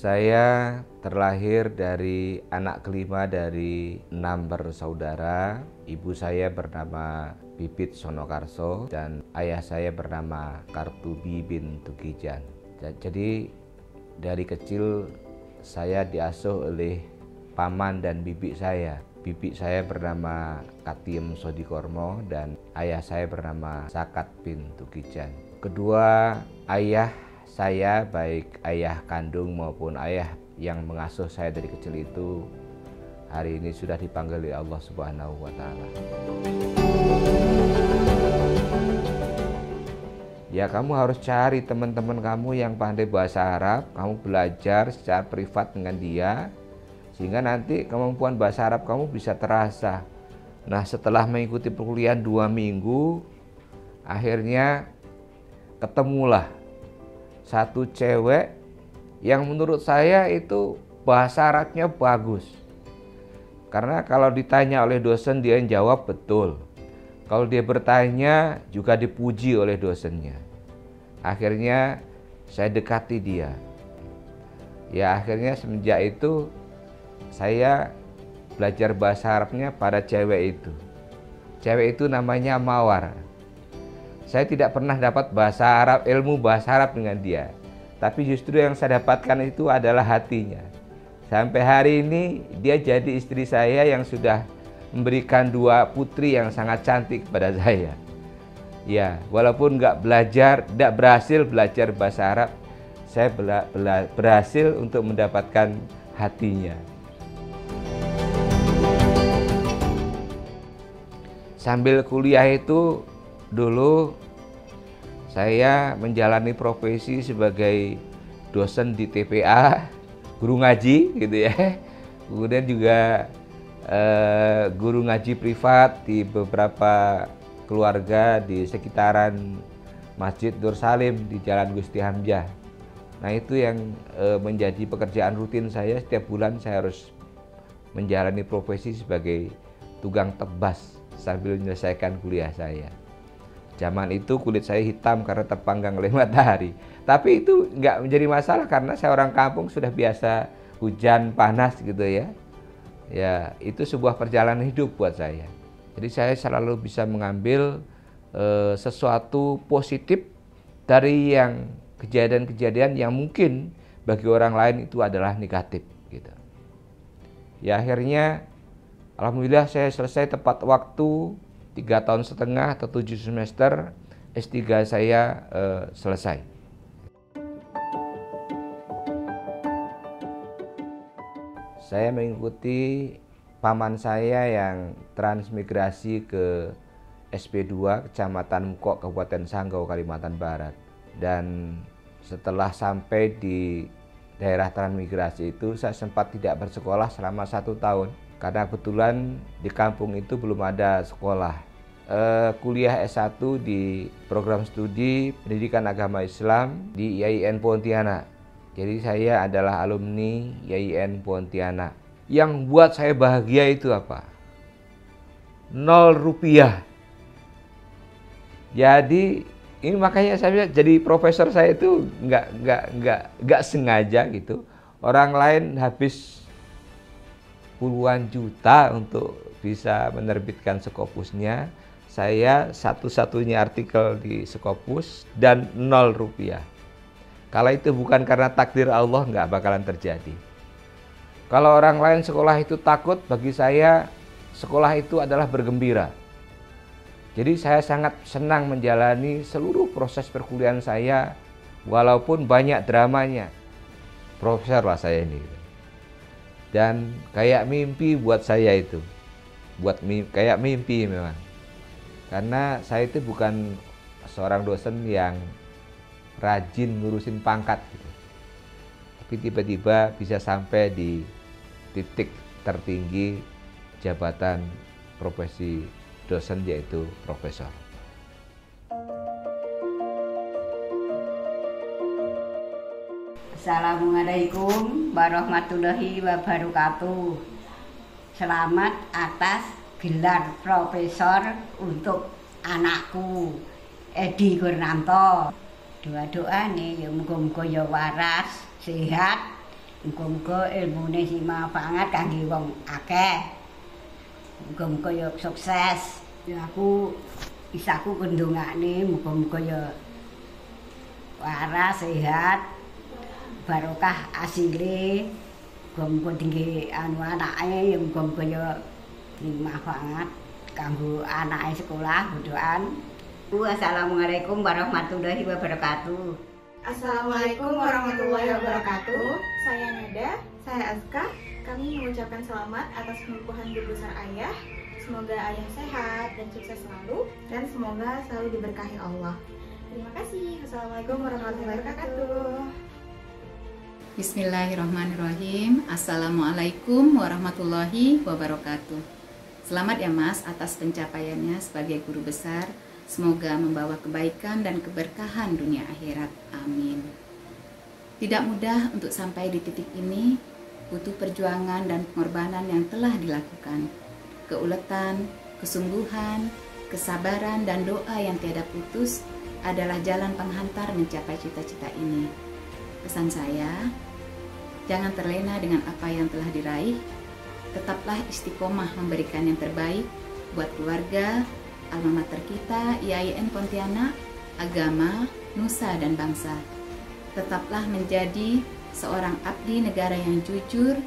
Saya terlahir dari anak kelima dari enam bersaudara. Ibu saya bernama Bibit Sonokarso dan ayah saya bernama Kartubi bin Tukijan. Jadi dari kecil saya diasuh oleh paman dan bibi saya. Bibi saya bernama Katiem Sodikormo dan ayah saya bernama Sakat bin Tukijan. Kedua ayah saya baik ayah kandung maupun ayah yang mengasuh saya dari kecil itu hari ini sudah dipanggil oleh Allah Subhanahu wa taala. Ya kamu harus cari teman-teman kamu yang pandai bahasa Arab, kamu belajar secara privat dengan dia sehingga nanti kemampuan bahasa Arab kamu bisa terasa. Nah setelah mengikuti perkuliahan dua minggu, akhirnya ketemulah satu cewek yang menurut saya itu bahasa Arabnya bagus. Karena kalau ditanya oleh dosen dia yang jawab betul. Kalau dia bertanya juga dipuji oleh dosennya. Akhirnya saya dekati dia. Ya akhirnya semenjak itu saya belajar bahasa Arabnya pada cewek itu. Cewek itu namanya Mawar. Saya tidak pernah dapat bahasa Arab, ilmu bahasa Arab dengan dia. Tapi justru yang saya dapatkan itu adalah hatinya. Sampai hari ini dia jadi istri saya yang sudah memberikan dua putri yang sangat cantik pada saya. Ya, walaupun nggak belajar, tidak berhasil belajar bahasa Arab, saya bela, bela, berhasil untuk mendapatkan hatinya. Sambil kuliah itu dulu saya menjalani profesi sebagai dosen di TPA, guru ngaji gitu ya. Kemudian juga eh, guru ngaji privat di beberapa keluarga di sekitaran Masjid Nur Salim di Jalan Gusti Hamzah. Nah itu yang eh, menjadi pekerjaan rutin saya setiap bulan saya harus menjalani profesi sebagai tukang tebas sambil menyelesaikan kuliah saya. Zaman itu kulit saya hitam karena terpanggang oleh matahari. Tapi itu nggak menjadi masalah karena saya orang kampung sudah biasa hujan panas gitu ya ya itu sebuah perjalanan hidup buat saya. Jadi saya selalu bisa mengambil e, sesuatu positif dari yang kejadian-kejadian yang mungkin bagi orang lain itu adalah negatif gitu. Ya akhirnya alhamdulillah saya selesai tepat waktu tiga tahun setengah atau tujuh semester S3 saya e, selesai. saya mengikuti paman saya yang transmigrasi ke SP2 Kecamatan Mukok Kabupaten Sanggau Kalimantan Barat dan setelah sampai di daerah transmigrasi itu saya sempat tidak bersekolah selama satu tahun karena kebetulan di kampung itu belum ada sekolah eh, kuliah S1 di program studi pendidikan agama Islam di IAIN Pontianak jadi saya adalah alumni YIN Pontianak. Yang buat saya bahagia itu apa? Nol rupiah. Jadi ini makanya saya jadi profesor saya itu nggak nggak nggak nggak sengaja gitu. Orang lain habis puluhan juta untuk bisa menerbitkan Skopusnya. Saya satu-satunya artikel di Skopus dan nol rupiah. Kalau itu bukan karena takdir Allah, nggak bakalan terjadi. Kalau orang lain sekolah itu takut, bagi saya sekolah itu adalah bergembira. Jadi saya sangat senang menjalani seluruh proses perkuliahan saya, walaupun banyak dramanya. Profesor lah saya ini. Dan kayak mimpi buat saya itu. Buat mimpi, kayak mimpi memang. Karena saya itu bukan seorang dosen yang rajin ngurusin pangkat gitu. Tapi tiba-tiba bisa sampai di titik tertinggi jabatan profesi dosen yaitu profesor. Assalamualaikum warahmatullahi wabarakatuh. Selamat atas gelar profesor untuk anakku Edi Gurnanto doa-doa nih ya muga-muga ya waras sehat Muga-muga ilmune sing manfaat kangge wong akeh. Muga-muga ya sukses. Ya aku isaku kendongane muga-muga ya waras sehat barokah asile muga-muga tinggi anu anake ya muga-muga ya manfaat kanggo anake sekolah butuhan. Assalamualaikum warahmatullahi wabarakatuh. Assalamualaikum warahmatullahi wabarakatuh. Saya Nada, saya Azka. Kami mengucapkan selamat atas pengukuhan guru besar ayah. Semoga ayah sehat dan sukses selalu dan semoga selalu diberkahi Allah. Terima kasih. Assalamualaikum warahmatullahi wabarakatuh. Bismillahirrahmanirrahim. Assalamualaikum warahmatullahi wabarakatuh. Selamat ya Mas atas pencapaiannya sebagai guru besar Semoga membawa kebaikan dan keberkahan dunia akhirat. Amin. Tidak mudah untuk sampai di titik ini, butuh perjuangan dan pengorbanan yang telah dilakukan. Keuletan, kesungguhan, kesabaran, dan doa yang tiada putus adalah jalan penghantar mencapai cita-cita ini. Pesan saya, jangan terlena dengan apa yang telah diraih, tetaplah istiqomah memberikan yang terbaik buat keluarga, alma mater kita IAIN Pontianak, agama, nusa dan bangsa. Tetaplah menjadi seorang abdi negara yang jujur,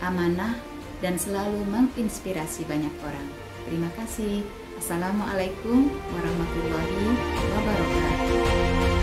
amanah, dan selalu menginspirasi banyak orang. Terima kasih. Assalamualaikum warahmatullahi wabarakatuh.